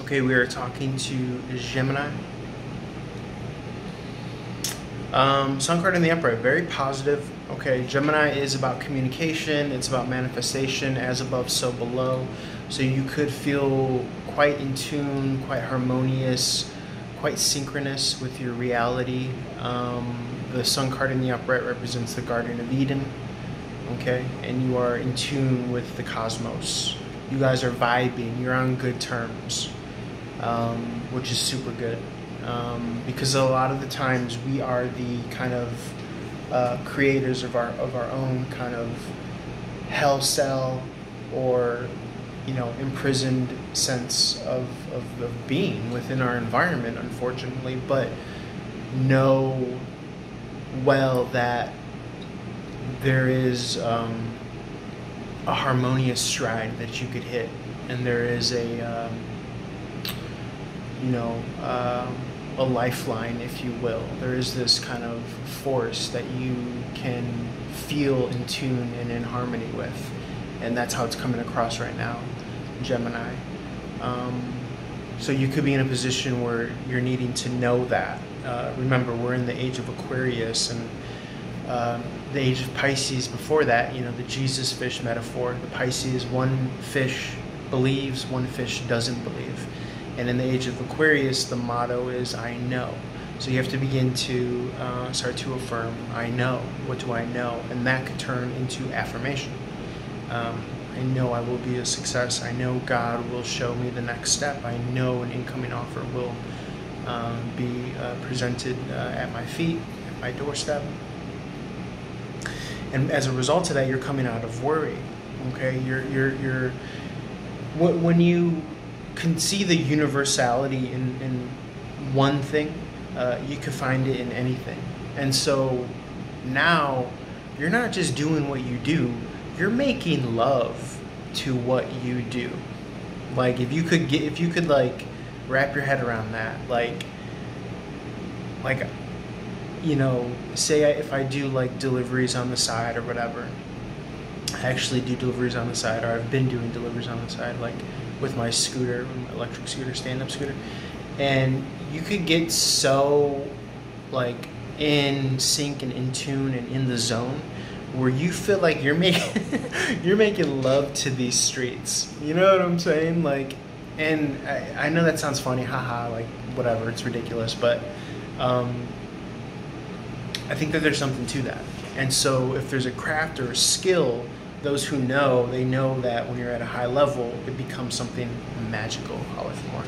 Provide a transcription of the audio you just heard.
Okay, we are talking to Gemini. Um, Sun card in the upright, very positive. Okay, Gemini is about communication, it's about manifestation, as above, so below. So you could feel quite in tune, quite harmonious, quite synchronous with your reality. Um, the Sun card in the upright represents the Garden of Eden, okay? And you are in tune with the cosmos. You guys are vibing, you're on good terms, um, which is super good. Um, because a lot of the times we are the kind of uh, creators of our of our own kind of hell cell or you know imprisoned sense of, of, of being within our environment unfortunately but know well that there is um, a harmonious stride that you could hit and there is a um, you know um, a lifeline, if you will. There is this kind of force that you can feel in tune and in harmony with. And that's how it's coming across right now, Gemini. Um, so you could be in a position where you're needing to know that. Uh, remember, we're in the age of Aquarius and um, the age of Pisces before that, you know, the Jesus fish metaphor. The Pisces, one fish believes, one fish doesn't believe. And in the age of Aquarius, the motto is I know. So you have to begin to uh, start to affirm, I know. What do I know? And that could turn into affirmation. Um, I know I will be a success. I know God will show me the next step. I know an incoming offer will um, be uh, presented uh, at my feet, at my doorstep. And as a result of that, you're coming out of worry. Okay, you're you're you're when you can see the universality in, in one thing, uh, you can find it in anything. And so now you're not just doing what you do, you're making love to what you do. Like if you could get if you could like wrap your head around that, like like you know, say if I do like deliveries on the side or whatever, I actually do deliveries on the side, or I've been doing deliveries on the side, like with my scooter, my electric scooter, stand-up scooter, and you could get so like in sync and in tune and in the zone where you feel like you're making you're making love to these streets. You know what I'm saying? Like, and I, I know that sounds funny, haha, like whatever, it's ridiculous, but um, I think that there's something to that. And so if there's a craft or a skill those who know, they know that when you're at a high level, it becomes something magical, more.